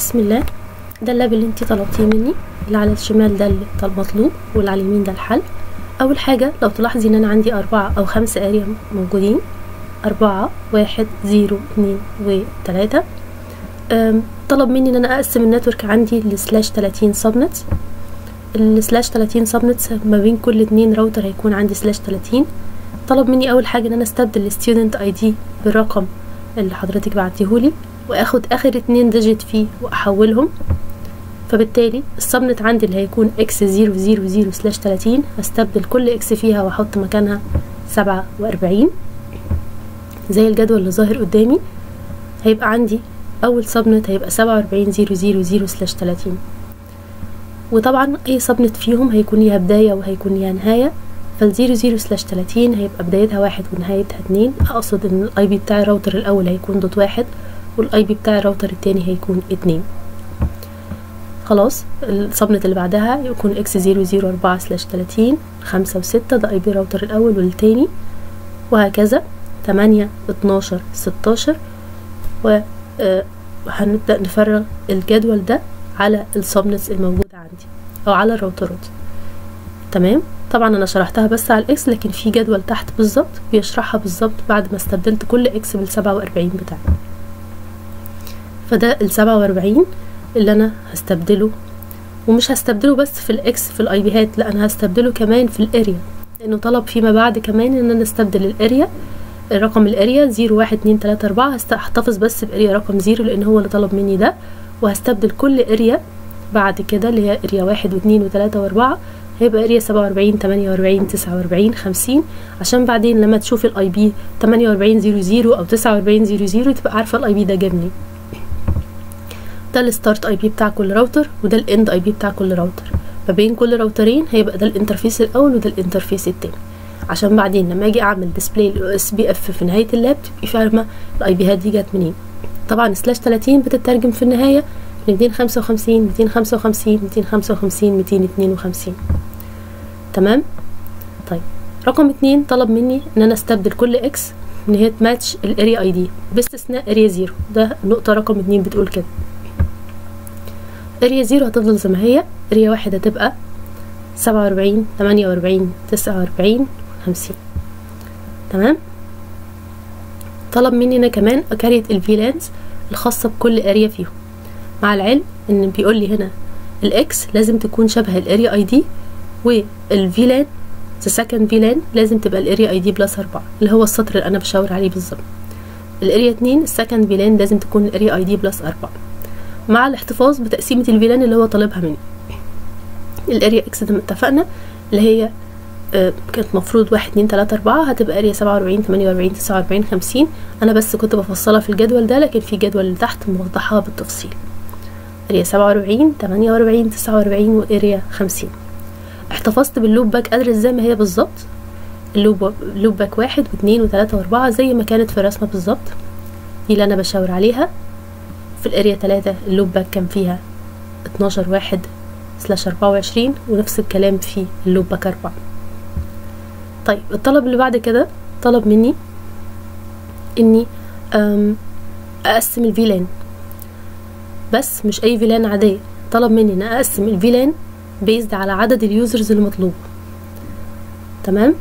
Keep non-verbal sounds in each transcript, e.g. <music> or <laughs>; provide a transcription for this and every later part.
بسم الله. ده ال lab اللي انتي طلبتيه مني اللي على الشمال ده المطلوب واللي على اليمين ده الحل. أول حاجة لو تلاحظي ان أنا عندي أربعة أو خمسة area موجودين. أربعة واحد zero اتنين وتلاتة. طلب مني إن أنا أقسم ال network عندي ل slash تلاتين subnet ال slash تلاتين subnet ما بين كل اتنين راوتر هيكون عندي slash تلاتين. طلب مني أول حاجة إن أنا أستبدل ال student ID بالرقم اللي حضرتك بعتيهولي. وآخد آخر اتنين digit فيه وأحولهم. فبالتالي ال subnet عندي اللي هيكون X zero zero zero slash تلاتين هستبدل كل X فيها وأحط مكانها سبعة وأربعين. زي الجدول اللي ظاهر قدامي هيبقى عندي أول subnet هيبقى سبعة وأربعين zero zero zero slash تلاتين. وطبعا أي subnet فيهم هيكون ليها بداية وهيكون ليها نهاية. فال zero zero slash تلاتين هيبقى بدايتها واحد ونهايتها اتنين. أقصد إن ال IP بتاع الراوتر الأول هيكون dot واحد. و ال IP بتاع الراوتر التاني هيكون اتنين. خلاص ال subnet اللي بعدها يكون X zero zero اربعة slash تلاتين خمسة وستة ده IP الراوتر الأول والتاني وهكذا. تمانية اتناشر ستاشر و آه، نفرغ الجدول ده على ال subnets الموجودة عندي أو على الراوترات تمام؟ طبعا أنا شرحتها بس على ال X لكن في جدول تحت بالظبط بيشرحها بالظبط بعد ما استبدلت كل X بالسبعة وأربعين بتاعي فده السبعة وأربعين اللي أنا هستبدله. ومش هستبدله بس في ال X في ال IP هات لأ أنا هستبدله كمان في ال area لأنه طلب فيما بعد كمان إن أنا أستبدل ال area الرقم ال area zero واحد اتنين تلاتة أربعة. هحتفظ بس ب area رقم zero لأن هو اللي طلب مني ده. وهستبدل كل area بعد كده اللي هي area واحد واتنين وتلاتة وأربعة. هيبقى area سبعة وأربعين تمانية وأربعين تسعة وأربعين خمسين. عشان بعدين لما تشوفي ال IP تمانية وأربعين zero zero أو تسعة وأربعين zero zero تبقى عارفة ال IP ده جه منين. ده ال start IP بتاع كل راوتر وده ال end IP بتاع كل راوتر ما بين كل راوترين هيبقى ده ال interface الأول وده ال interface التاني. عشان بعدين لما أجي أعمل display ال OSPF في نهاية ال lab تبقي فاهمة ال IP هات دي جت منين. طبعا slash 30 بتترجم في النهاية ل 255 255 255 252 تمام؟ طيب. رقم اتنين طلب مني إن أنا أستبدل كل X إن هي ت match ال area ID باستثناء area zero ده نقطة رقم اتنين بتقول كده. area zero هتفضل زي ما هي. area واحد هتبقى سبعة وأربعين تمانية وأربعين تسعة وأربعين خمسين. تمام؟ طلب مني أنا كمان ا create ال VLANs الخاصة بكل area فيهم. مع العلم إن بيقول لي هنا ال X لازم تكون شبه ال area ID و ال VLAN the second VLAN لازم تبقى ال area ID plus أربعة اللي هو السطر اللي أنا بشاور عليه بالظبط. ال area اتنين ال second VLAN لازم تكون ال area ID plus أربعة. مع الاحتفاظ بتقسيمة ال VLAN اللي هو طالبها مني. ال area X زي ما اتفقنا اللي هي آه، كانت مفروض واحد اتنين تلاتة أربعة هتبقى area سبعة وأربعين تمانية وأربعين تسعة وأربعين خمسين. أنا بس كنت بفصلها في الجدول ده لكن في جدول اللي تحت موضحها بالتفصيل. area سبعة وأربعين تمانية وأربعين تسعة وأربعين و area خمسين. احتفظت بال loopback address زي ما هي بالظبط. ال loop loopback واحد واتنين وتلاتة وأربعة زي ما كانت في الرسمة بالظبط. دي اللي أنا بشاور عليها. في ال area تلاتة ال loopback كان فيها اتناشر واحد slash أربعة وعشرين ونفس الكلام في ال loopback اربعة طيب الطلب اللي بعد كده طلب مني إني أقسم ال VLAN. بس مش أي VLAN عادية. طلب مني إن أقسم ال VLAN based على عدد ال users المطلوب تمام؟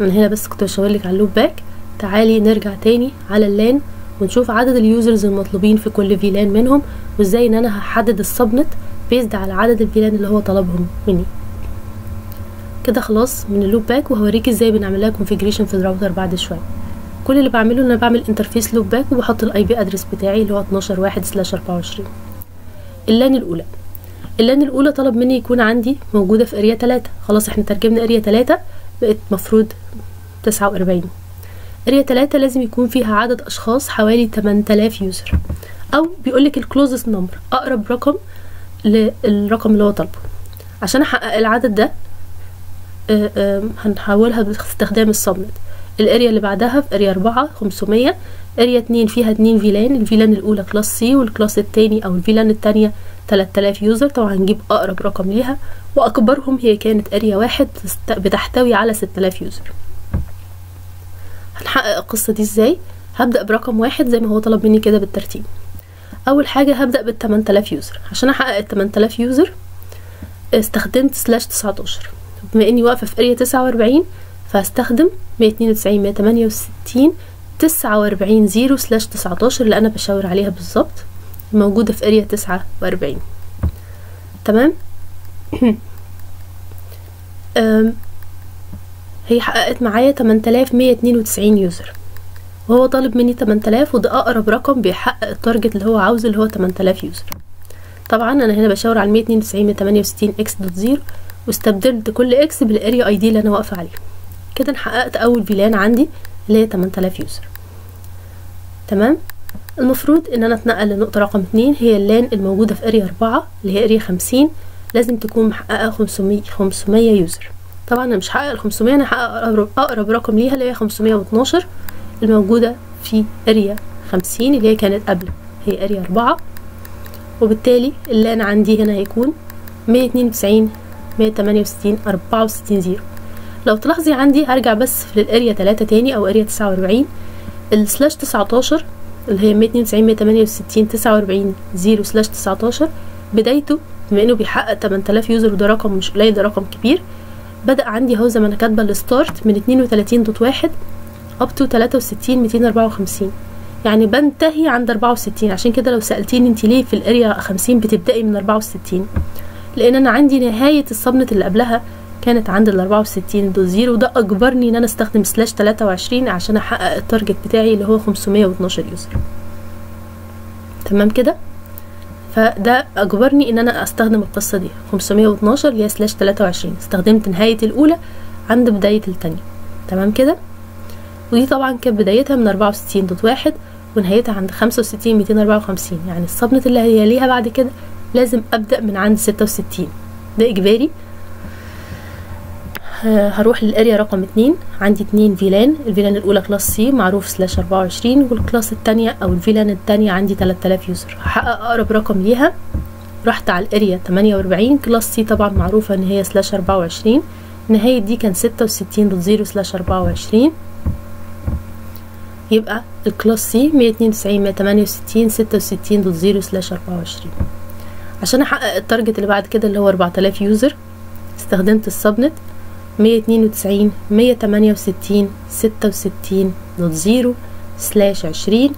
أنا هنا بس كنت بشاور لك على ال loopback. تعالي نرجع تاني على ال LAN ونشوف عدد ال users المطلوبين في كل VLAN منهم وإزاي إن أنا هحدد ال subnet based على عدد ال VLAN اللي هو طلبهم مني. كده خلاص من ال loopback وهوريك إزاي بنعمل لها configuration في الراوتر بعد شوية. كل اللي بعمله إن أنا بعمل interface loopback وبحط ال IP address بتاعي اللي هو 12 واحد slash 24 ال LAN الأولى. ال LAN الأولى طلب مني يكون عندي موجودة في area 3 خلاص إحنا ترجمنا area 3 بقت مفروض 49 area 3 لازم يكون فيها عدد أشخاص حوالي 8000 user أو بيقولك ال closest number أقرب رقم للرقم اللي هو طالبه. عشان أحقق العدد ده آه، هنحولها باستخدام ال subnet ال area اللي بعدها في area أربعة خمسمية area اتنين فيها اتنين VLAN ال VLAN الأولى class C وال class التاني أو ال VLAN تلات آلاف user طبعا هنجيب أقرب رقم ليها وأكبرهم هي كانت area واحد تست- بتحتوي على ستة آلاف user هنحقق القصة دي إزاي؟ هبدأ برقم واحد زي ما هو طلب مني كده بالترتيب. أول حاجة هبدأ بال 8000 user. عشان أحقق ال 8000 user استخدمت slash 19 بما إني واقفة في area 49 فهستخدم 192 168 49 0 slash 19 اللي أنا بشاور عليها بالظبط موجودة في area 49 تمام؟ <clears throat> هي حققت معايا 8192 user. وهو طالب مني 8000 وده أقرب رقم بيحقق ال target اللي هو عاوزه اللي هو 8000 user. طبعا أنا هنا بشاور على 192 168 X dot zero واستبدلت كل X بال area ID اللي أنا واقفة عليه. كده أنا حققت أول VLAN عندي اللي هي 8000 user. تمام؟ المفروض إن أنا أتنقل لنقطة رقم اتنين هي ال LAN الموجودة في area أربعة اللي هي area خمسين لازم تكون محققة 500 500 user. طبعا أنا مش هحقق ال 500 أنا هحقق اقرب, رقم ليها اللي هي 512 الموجودة في area 50 اللي هي كانت قبل. هي area أربعة. وبالتالي ال LAN عندي هنا هيكون 192 168 64 zero. لو تلاحظي عندي هرجع بس في ال area 3 تاني أو area 49 ال slash 19 اللي هي 192 168 49 0 slash 19 بدايته بما إنه بيحقق 8000 user وده رقم مش قليل ده رقم كبير بدأ عندي أهو زي ما أنا كاتبة ال start من 32 dot واحد up to 63 254 يعني بنتهي عند 64 عشان كده لو سألتيني انت ليه في ال area 50 بتبدأي من 64 لأن أنا عندي نهاية ال subnet اللي قبلها كانت عند ال 64 dot zero. وده أجبرني إن أنا أستخدم slash 23 عشان أحقق ال target بتاعي اللي هو 512 user تمام كده؟ فده أجبرني إن أنا أستخدم القصة دي. 512 اللي هي slash 23 استخدمت نهاية الأولى عند بداية التانية. تمام كده؟ ودي طبعا كانت بدايتها من 64 dot واحد ونهايتها عند 65 254 يعني ال subnet اللي هي ليها بعد كده لازم أبدأ من عند 66 ده إجباري؟ هروح لل area رقم اتنين. عندي اتنين VLAN. ال VLAN الأولى class C معروف slash أربعة وعشرين وال class التانية أو ال VLAN التانية عندي تلات آلاف user. هحقق أقرب رقم ليها. رحت على ال area تمانية وأربعين. class C طبعا معروفة إن هي slash أربعة وعشرين. نهاية دي كان ستة وستين dot zero slash أربعة وعشرين. يبقى ال class C مية اتنين وتسعين مية تمانية وستين ستة وستين dot zero slash أربعة وعشرين. عشان أحقق ال target اللي بعد كده اللي هو أربعة آلاف user استخدمت ال subnet. مية اتنين وتسعين مية تمانية وستين ستة وستين dot zero slash عشرين.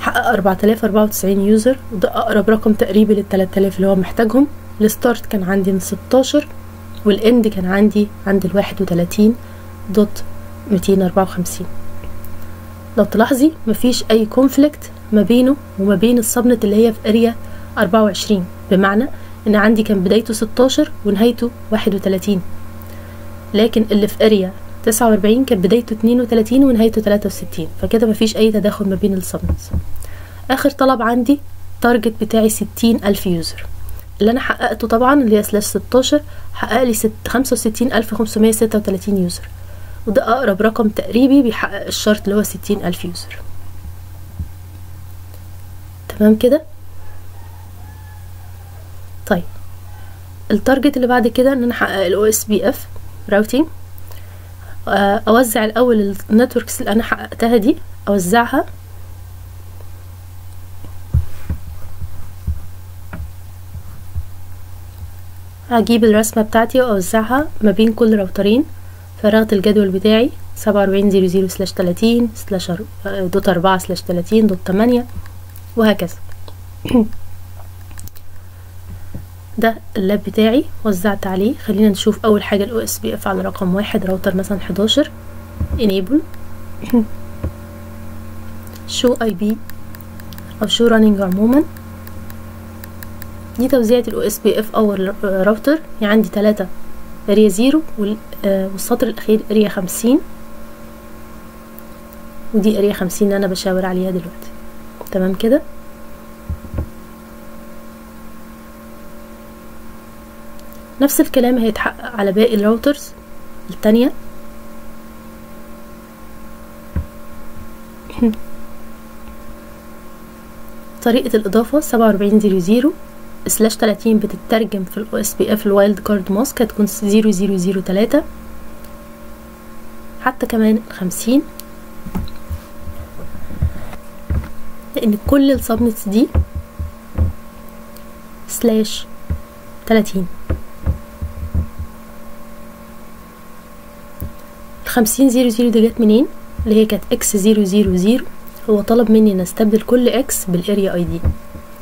حقق أربعة آلاف أربعة وتسعين user. وده أقرب رقم تقريبي للتلات آلاف اللي هو محتاجهم. ال start كان عندي من ستاشر وال end كان عندي عند الواحد وتلاتين dot ميتين أربعة وخمسين. لو تلاحظي مفيش أي conflict ما بينه وما بين ال subnet اللي هي في area أربعة وعشرين. بمعنى إن عندي كان بدايته ستاشر ونهايته واحد وتلاتين. لكن اللي في area 49 كان بدايته 32 ونهايته 63 فكده مفيش أي تداخل ما بين ال subnets آخر طلب عندي target بتاعي 60 ألف user اللي أنا حققته طبعا اللي هي slash 16 حقق لي 65536 user وده أقرب رقم تقريبي بيحقق الشرط اللي هو 60 ألف user تمام كده؟ طيب. ال target اللي بعد كده إن أنا احقق ال OSPF routing أوزع الأول ال networks اللي أنا حققتها دي. أوزعها. هجيب الرسمة بتاعتي وأوزعها ما بين كل routerين فرغت الجدول بتاعي سبعة وأربعين zero zero slash تلاتين slash dot أربعة slash تلاتين dot تمانية وهكذا. <clears throat> ده ال lab بتاعي وزعت عليه. خلينا نشوف أول حاجة ال OSPF على رقم واحد راوتر مثلا 11 enable. <laughs> Show IP أو show running عموما دي توزيعة ال OSPF أول راوتر. يعني عندي تلاتة area zero والسطر الأخير area خمسين. ودي area خمسين اللي أنا بشاور عليها دلوقتي. تمام كده؟ نفس الكلام هيتحقق على باقي ال routers التانية. <laughs> طريقة الإضافة سبعة وأربعين zero zero slash تلاتين بتترجم في ال OSPF ال wildcard mask هتكون zero zero zero تلاتة. حتى كمان الخمسين لأن كل ال subnets دي slash تلاتين. الخمسين zero zero دي جت منين؟ اللي هي كانت X zero zero zero. هو طلب مني إن أستبدل كل X بال area ID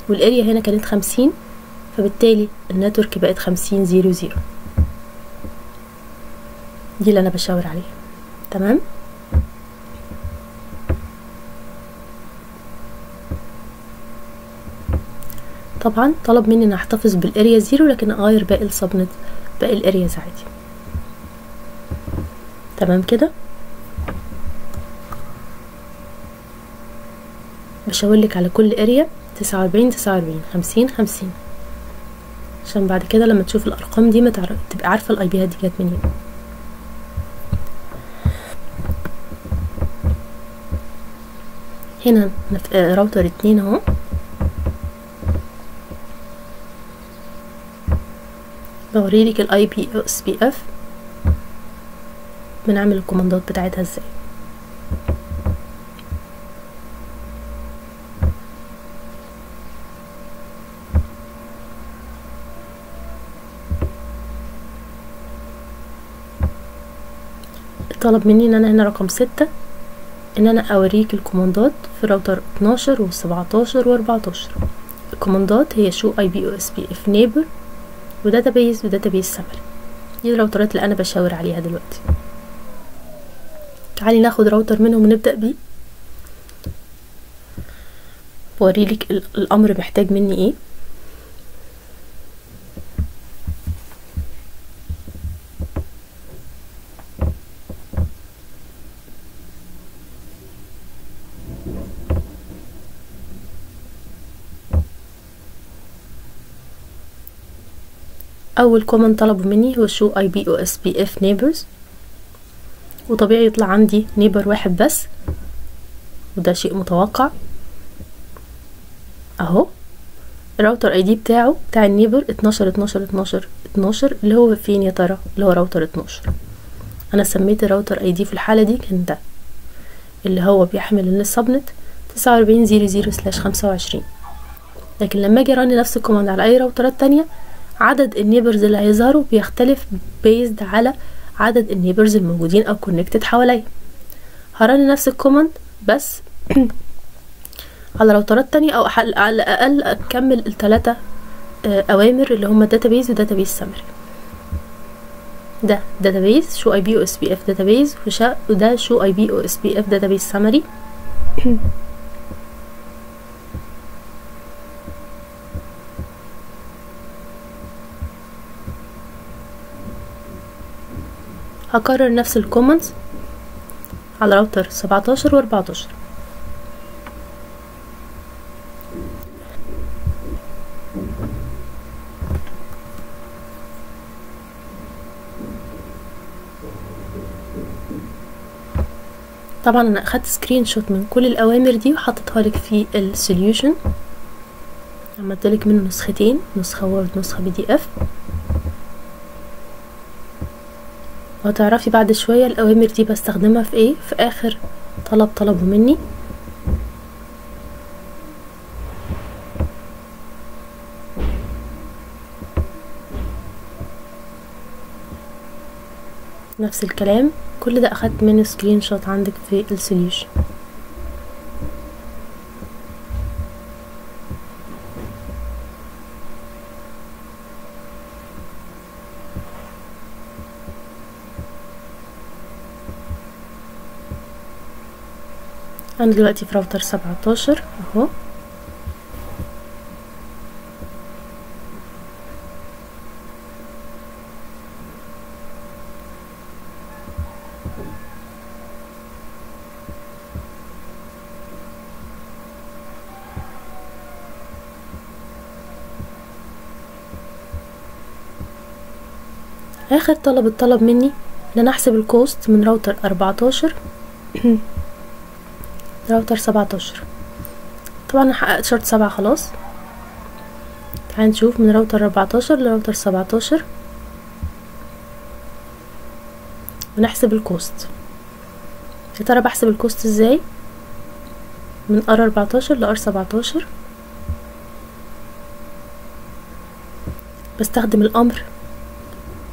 وال area هنا كانت خمسين فبالتالي ال network بقت خمسين zero zero. دي اللي أنا بشاور عليها. تمام؟ طبعا طلب مني إن أحتفظ بال area zero لكن أغير باقي ال subnet باقي ال areas عادي. تمام كده؟ بشاورلك على كل area تسعة وأربعين تسعة وأربعين خمسين خمسين. عشان بعد كده لما تشوف الأرقام دي ما تعرف تبقى عارفة ال IP ات دي جت منين. هنا نف... آه، راوتر اتنين اهو. بوريلك ال IP OSPF بنعمل ال command ات بتاعتها إزاي. طلب مني إن أنا هنا رقم ستة إن أنا أوريك ال command ات في راوتر 12 و 17 و 14 ال command ات هي show IP OSPF neighbor و database و database summary دي الراوترات اللي أنا بشاور عليها دلوقتي. تعالي ناخد راوتر منهم ونبدأ بيه. بوريلك ال- الأمر محتاج مني إيه. أول command طلبوا مني هو شو اي بي أو اس بي اف نيبرز وطبيعي يطلع عندي neighbor واحد بس. وده شيء متوقع. أهو. ال router ID بتاعه بتاع ال neighbor 12 12 12 12 اللي هو فين يا ترى اللي هو راوتر 12 أنا سميت ال router ID في الحالة دي كان ده اللي هو بيحمل ال subnet 4900 slash 25 لكن لما أجي run نفس ال command على أي راوترات تانية عدد ال neighbors اللي هيظهروا بيختلف based على عدد ال neighbors الموجودين أو connected حواليا. ه run نفس ال command بس <clears throat> على راوترات تانية أو على الأقل أكمل التلاتة آه، أوامر اللي هما ده داتابيز شو اي بي أو اس بي اف داتابيز وشا وده شو اي بي أو اس بي اف داتابيز سمري هكرر نفس ال commands على راوتر 17 و 14 طبعا أنا أخدت screenshot من كل الأوامر دي وحطيتها لك في ال solution عملت لك منه نسختين نسخة Word نسخة PDF وهتعرفي بعد شوية الأوامر دي بستخدمها في إيه؟ في آخر طلب طلبه مني. نفس الكلام. كل ده أخدت منه screenshot عندك في ال solution. أنا دلوقتي في راوتر 17 أهو. آخر طلب اتطلب مني إن أنا أحسب ال cost من راوتر 14 <clears throat> راوتر 17 طبعا أنا حققت شرط سبعة خلاص. تعال نشوف من راوتر 14 لراوتر 17 ونحسب ال cost. يا ترى بحسب ال cost إزاي؟ من R 14 ل R 17 بستخدم الأمر.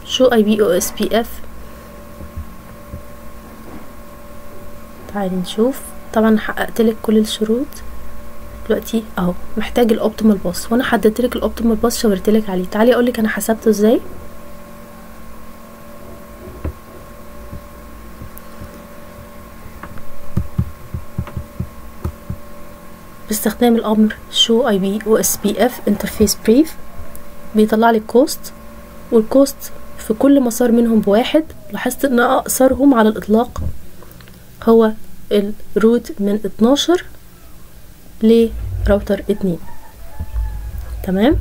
show ip ospf تعالي نشوف. طبعا حققت لك كل الشروط. دلوقتي أهو محتاج ال optimal path وأنا حددت لك ال optimal path شاورت لك عليه. تعالي أقول لك أنا حسبته إزاي. باستخدام الأمر show ip ospf interface brief. بيطلع لي ال cost وال cost في كل مسار منهم بواحد. لاحظت إن أقصرهم على الإطلاق. هو ال route من 12 لراوتر 2 تمام؟